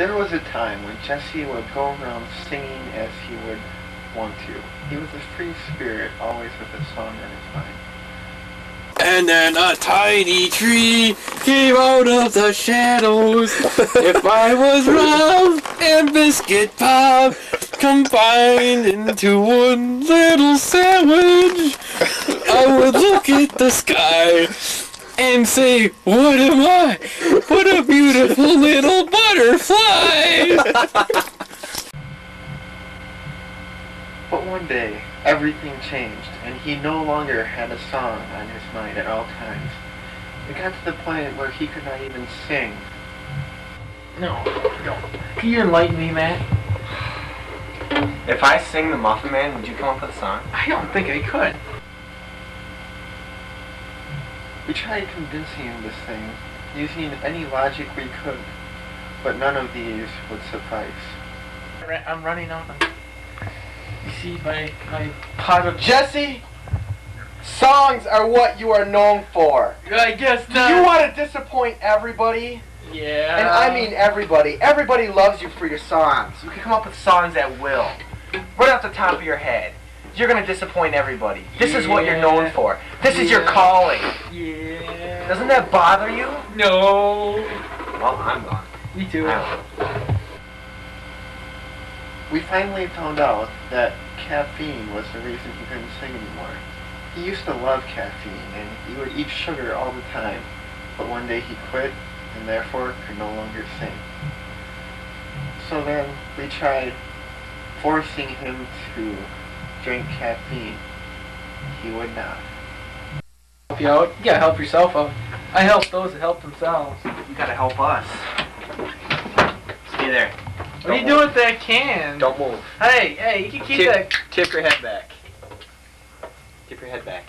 There was a time when Jesse would go around singing as he would want to. He was a free spirit, always with a song in his mind. And then a tiny tree came out of the shadows. if I was Ralph and Biscuit Pop combined into one little sandwich, I would look at the sky and say, What am I? What a beautiful little butterfly! But one day, everything changed, and he no longer had a song on his mind at all times. It got to the point where he could not even sing. No, no. Can you enlighten me, Matt? If I sing the Muffin Man, would you come up with a song? I don't think I could. We tried convincing him to sing, using any logic we could, but none of these would suffice. I'm running out of. You see my my pot of. Jesse, songs are what you are known for. I guess not. Do you want to disappoint everybody? Yeah. And I mean everybody. Everybody loves you for your songs. You can come up with songs at will. Right off the top of your head. You're gonna disappoint everybody. This is what you're known for. This is your calling. Yeah. Doesn't that bother you? No. Well, I'm gone. Me too. We finally found out that caffeine was the reason he couldn't sing anymore. He used to love caffeine, and he would eat sugar all the time, but one day he quit, and therefore could no longer sing. So then we tried forcing him to drink caffeine. He would not. Help you out. You gotta help yourself out. I help those that help themselves. You gotta help us. Stay there. What are you doing with that can? Don't move. Hey, hey, you can keep Tip, that. tip your head back. Tip your head back.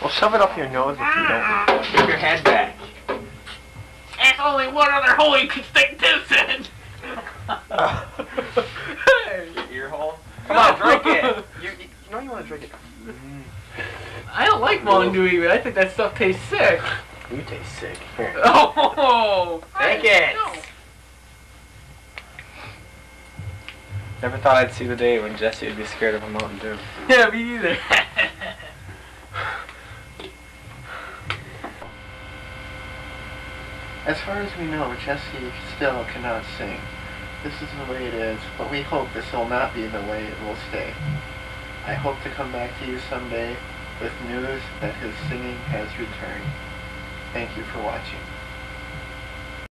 Well, shove it up your nose if you don't. Tip your head back. There's only one other hole you can stick this in. Your ear hole. Come on, drink it. You, you, you know you want to drink it. Mm. I don't like Mountain Dew, but I think that stuff tastes sick. You taste sick. Here. Oh, Take it. No. Never thought I'd see the day when Jesse would be scared of a Mountain Dew. Yeah, me either. As far as we know, Jesse still cannot sing. This is the way it is, but we hope this will not be the way it will stay. I hope to come back to you someday with news that his singing has returned. Thank you for watching.